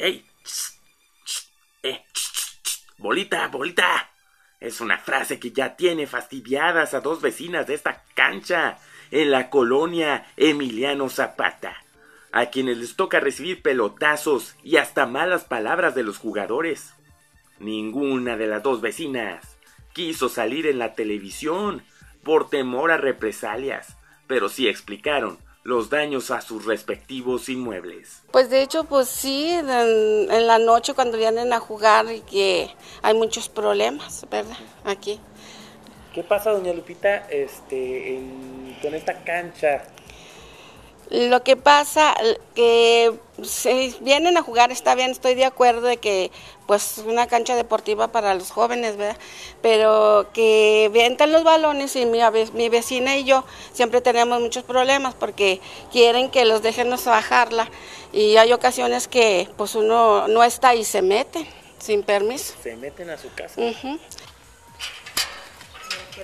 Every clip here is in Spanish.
¡Ey! ¡Eh! ¡Bolita, bolita! Es una frase que ya tiene fastidiadas a dos vecinas de esta cancha en la colonia Emiliano Zapata, a quienes les toca recibir pelotazos y hasta malas palabras de los jugadores. Ninguna de las dos vecinas quiso salir en la televisión por temor a represalias, pero sí explicaron los daños a sus respectivos inmuebles. Pues de hecho, pues sí, en, la noche cuando vienen a jugar y que hay muchos problemas, ¿verdad? Aquí. ¿Qué pasa, doña Lupita, este, con esta cancha? Lo que pasa que si vienen a jugar está bien, estoy de acuerdo de que pues una cancha deportiva para los jóvenes, ¿verdad? Pero que vientan los balones y mi, mi vecina y yo siempre tenemos muchos problemas porque quieren que los déjenos bajarla y hay ocasiones que pues uno no está y se mete sin permiso. Se meten a su casa. que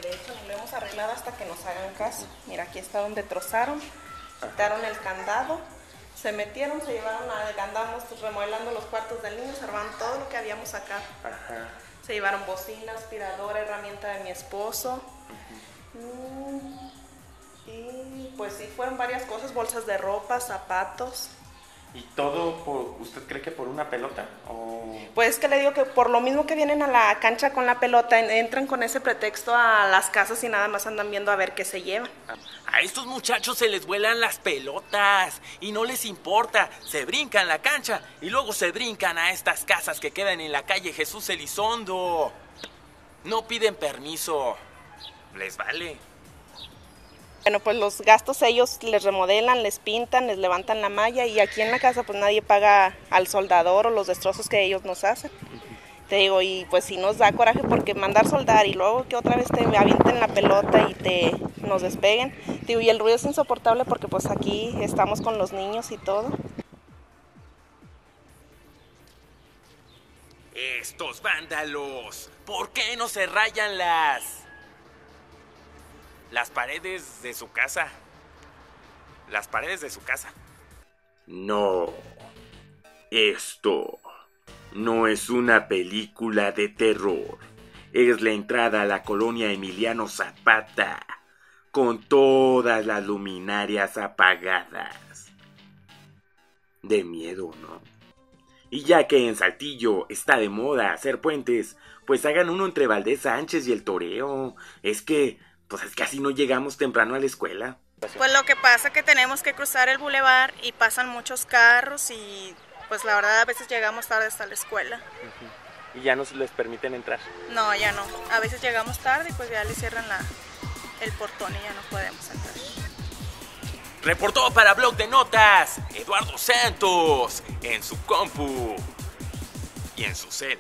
de hecho lo hemos arreglado hasta que nos hagan caso. Mira, aquí está donde trozaron quitaron el candado, se metieron, se llevaron, a, andamos remodelando los cuartos del niño, se todo lo que habíamos acá. Se llevaron bocina, aspiradora, herramienta de mi esposo. Mm, y pues sí, fueron varias cosas, bolsas de ropa, zapatos. ¿Y todo, por, usted cree que por una pelota? O... Pues que le digo que por lo mismo que vienen a la cancha con la pelota, entran con ese pretexto a las casas y nada más andan viendo a ver qué se llevan. A estos muchachos se les vuelan las pelotas y no les importa. Se brincan la cancha y luego se brincan a estas casas que quedan en la calle Jesús Elizondo. No piden permiso. Les vale. Bueno, pues los gastos ellos les remodelan, les pintan, les levantan la malla y aquí en la casa pues nadie paga al soldador o los destrozos que ellos nos hacen. Te digo, y pues sí nos da coraje porque mandar soldar y luego que otra vez te avienten la pelota y te nos despeguen. Digo, y el ruido es insoportable porque pues aquí estamos con los niños y todo. Estos vándalos, ¿por qué no se rayan las las paredes de su casa. Las paredes de su casa. No. Esto no es una película de terror. Es la entrada a la colonia Emiliano Zapata, con todas las luminarias apagadas. De miedo, ¿no? Y ya que en Saltillo está de moda hacer puentes, pues hagan uno entre Valdés Sánchez y el Toreo. Es que pues es que así no llegamos temprano a la escuela. Pues lo que pasa es que tenemos que cruzar el bulevar y pasan muchos carros y pues la verdad a veces llegamos tarde hasta la escuela. ¿Y ya no se les permiten entrar? No, ya no. A veces llegamos tarde y pues ya le cierran la, el portón y ya no podemos entrar. Reportó para Blog de Notas Eduardo Santos en su compu y en su cel.